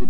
you